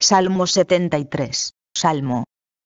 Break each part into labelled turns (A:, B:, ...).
A: Salmo 73. Salmo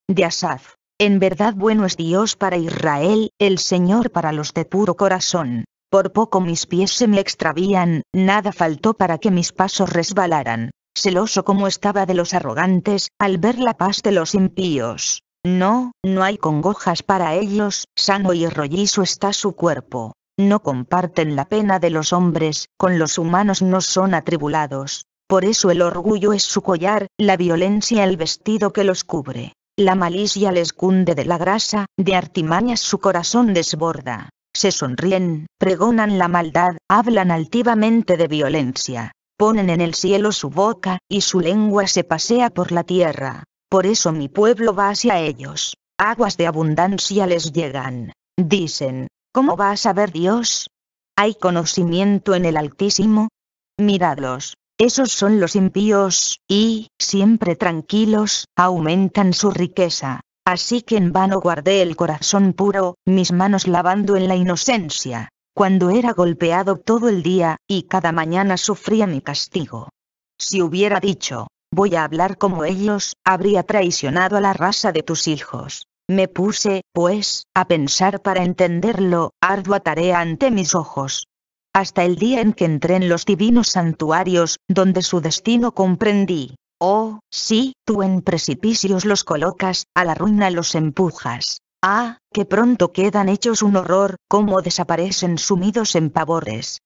A: de Asaf. En verdad bueno es Dios para Israel, el Señor para los de puro corazón. Por poco mis pies se me extravían, nada faltó para que mis pasos resbalaran. Celoso como estaba de los arrogantes, al ver la paz de los impíos. No, no hay congojas para ellos, sano y rollizo está su cuerpo. No comparten la pena de los hombres, con los humanos no son atribulados. Por eso el orgullo es su collar, la violencia el vestido que los cubre. La malicia les cunde de la grasa, de artimañas su corazón desborda. Se sonríen, pregonan la maldad, hablan altivamente de violencia. Ponen en el cielo su boca, y su lengua se pasea por la tierra. Por eso mi pueblo va hacia ellos. Aguas de abundancia les llegan. Dicen, ¿cómo va a saber Dios? ¿Hay conocimiento en el Altísimo? Miradlos, esos son los impíos, y, siempre tranquilos, aumentan su riqueza. Así que en vano guardé el corazón puro, mis manos lavando en la inocencia, cuando era golpeado todo el día, y cada mañana sufría mi castigo. Si hubiera dicho, voy a hablar como ellos, habría traicionado a la raza de tus hijos. Me puse, pues, a pensar para entenderlo, ardua tarea ante mis ojos, hasta el día en que entré en los divinos santuarios, donde su destino comprendí. Oh, sí, tú en precipicios los colocas, a la ruina los empujas. Ah, que pronto quedan hechos un horror, como desaparecen sumidos en pavores.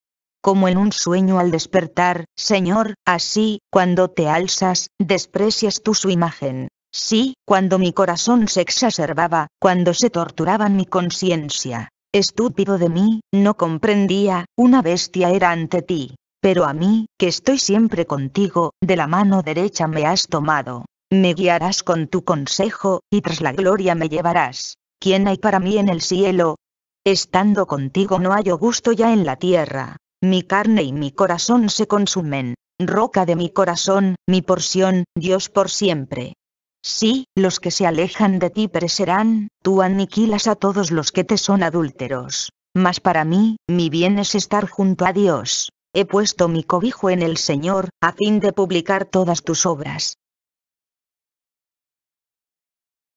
A: Como en un sueño al despertar, Señor, así, cuando te alzas, desprecias tú su imagen. Sí, cuando mi corazón se exacerbaba, cuando se torturaba mi conciencia. Estúpido de mí, no comprendía, una bestia era ante ti. Pero a mí, que estoy siempre contigo, de la mano derecha me has tomado. Me guiarás con tu consejo, y tras la gloria me llevarás. ¿Quién hay para mí en el cielo? Estando contigo no hallo gusto ya en la tierra. Mi carne y mi corazón se consumen. Roca de mi corazón, mi porción, Dios por siempre. Sí, los que se alejan de ti perecerán, tú aniquilas a todos los que te son adúlteros. Mas para mí, mi bien es estar junto a Dios. He puesto mi cobijo en el Señor, a fin de publicar todas tus obras.